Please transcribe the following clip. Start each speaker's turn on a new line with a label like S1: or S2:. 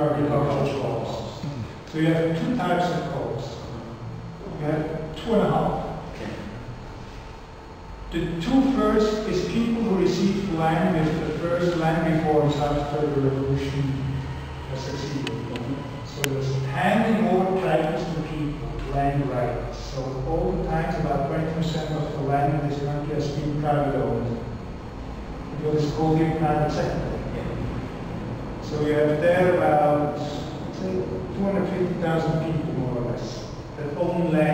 S1: agricultural laws. So you have two types of codes. You have two and a half. The two first is people who received land with the first land reforms after the revolution succeeded. So there's handing over titles to people, land rights. So all the times about 20% of the land in this country has been private owned. Is called the private sector. So we have there about, say, 250,000 people more or less. That own land